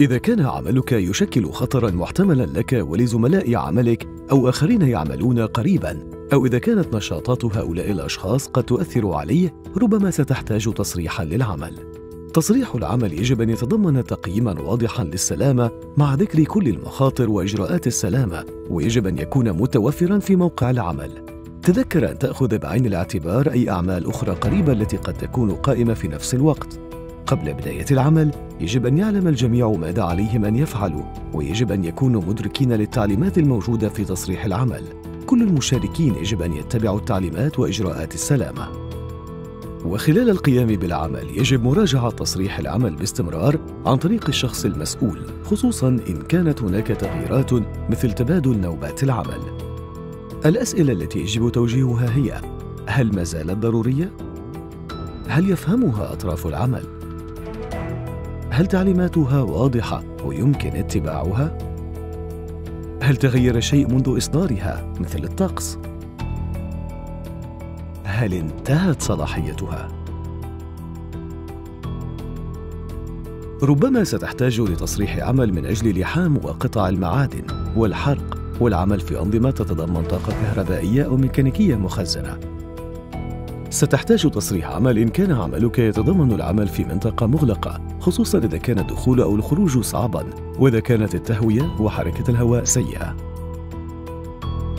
إذا كان عملك يشكل خطرا محتملا لك ولزملاء عملك أو آخرين يعملون قريبا أو إذا كانت نشاطات هؤلاء الأشخاص قد تؤثر عليه ربما ستحتاج تصريحا للعمل. تصريح العمل يجب أن يتضمن تقييما واضحا للسلامة مع ذكر كل المخاطر وإجراءات السلامة ويجب أن يكون متوفرا في موقع العمل. تذكر أن تأخذ بعين الاعتبار أي أعمال أخرى قريبة التي قد تكون قائمة في نفس الوقت. قبل بداية العمل يجب أن يعلم الجميع ماذا عليهم أن يفعلوا ويجب أن يكونوا مدركين للتعليمات الموجودة في تصريح العمل كل المشاركين يجب أن يتبعوا التعليمات وإجراءات السلامة وخلال القيام بالعمل يجب مراجعة تصريح العمل باستمرار عن طريق الشخص المسؤول خصوصا إن كانت هناك تغييرات مثل تبادل نوبات العمل الأسئلة التي يجب توجيهها هي هل ما زالت ضرورية؟ هل يفهمها أطراف العمل؟ هل تعليماتها واضحة ويمكن اتباعها؟ هل تغير شيء منذ إصدارها مثل الطقس؟ هل انتهت صلاحيتها؟ ربما ستحتاج لتصريح عمل من أجل لحام وقطع المعادن والحرق والعمل في أنظمة تتضمن طاقة كهربائية أو ميكانيكية مخزنة ستحتاج تصريح عمل إن كان عملك يتضمن العمل في منطقة مغلقة خصوصا إذا كان الدخول أو الخروج صعبا وإذا كانت التهوية وحركة الهواء سيئة.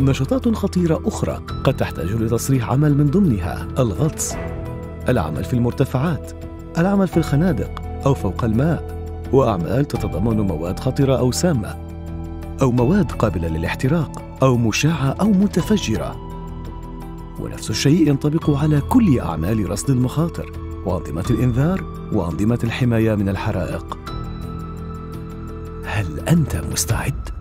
نشاطات خطيرة أخرى قد تحتاج لتصريح عمل من ضمنها الغطس. العمل في المرتفعات العمل في الخنادق أو فوق الماء وأعمال تتضمن مواد خطرة أو سامة أو مواد قابلة للاحتراق أو مشعة أو متفجرة. ونفس الشيء ينطبق على كل أعمال رصد المخاطر وأنظمة الإنذار وأنظمة الحماية من الحرائق هل أنت مستعد؟